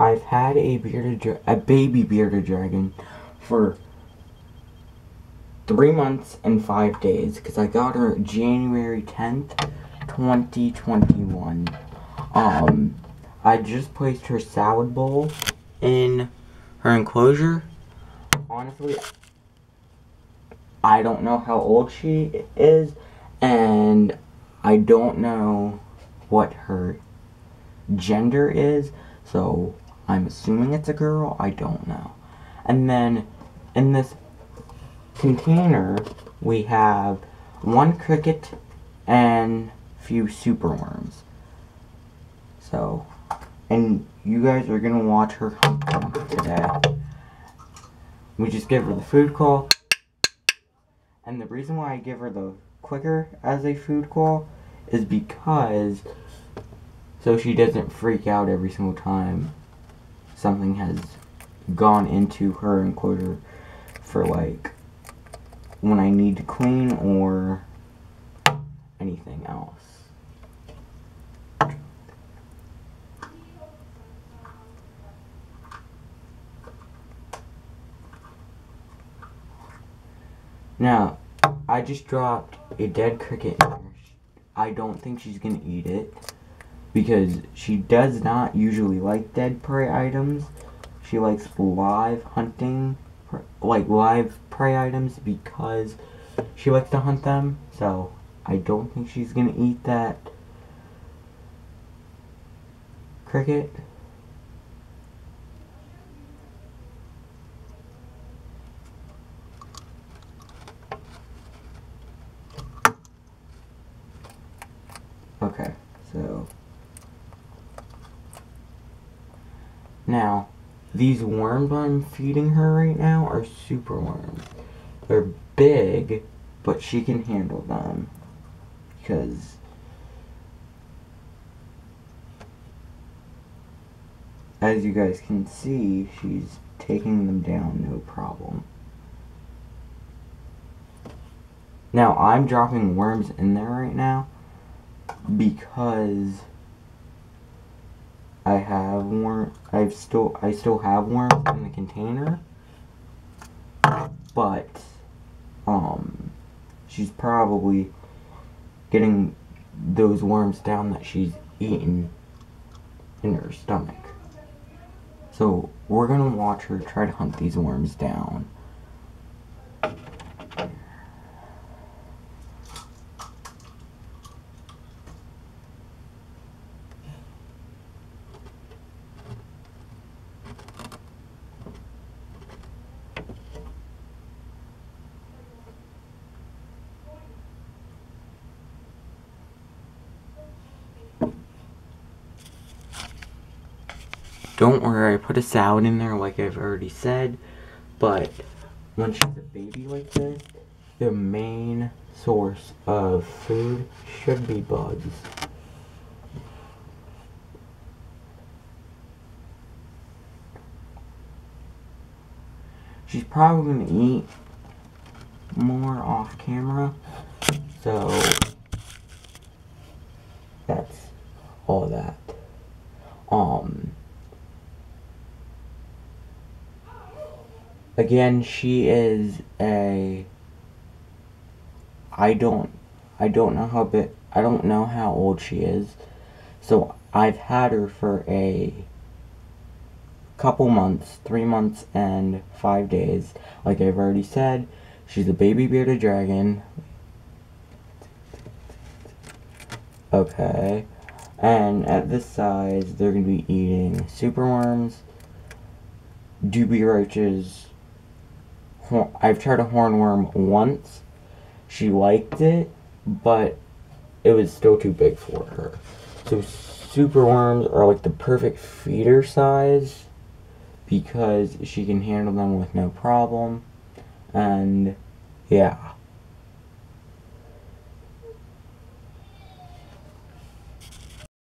I've had a bearded a baby bearded dragon for three months and five days because I got her January 10th, 2021. Um, I just placed her salad bowl in her enclosure. Honestly, I don't know how old she is, and I don't know what her gender is, so I'm assuming it's a girl. I don't know. And then in this container, we have one cricket and a few superworms. So, and you guys are gonna watch her today. We just give her the food call. And the reason why I give her the clicker as a food call is because so she doesn't freak out every single time something has gone into her enclosure for like when I need to clean or anything else. Now, I just dropped a dead cricket. I don't think she's gonna eat it because she does not usually like dead prey items. She likes live hunting, like live prey items because she likes to hunt them. So I don't think she's gonna eat that cricket. Okay, so now these worms I'm feeding her right now are super worms. They're big, but she can handle them because as you guys can see, she's taking them down no problem. Now, I'm dropping worms in there right now because I have worm I've still I still have worms in the container but um she's probably getting those worms down that she's eaten in her stomach. So we're gonna watch her try to hunt these worms down. Don't worry, I put a salad in there like I've already said, but when she's a baby like this, the main source of food should be bugs. She's probably going to eat more off camera, so that's all that. Um, again, she is a. I don't, I don't know how big, I don't know how old she is, so I've had her for a couple months, three months and five days. Like I've already said, she's a baby bearded dragon. Okay. And at this size, they're going to be eating superworms, dubia roaches. I've tried a hornworm once. She liked it, but it was still too big for her. So superworms are like the perfect feeder size because she can handle them with no problem. And yeah.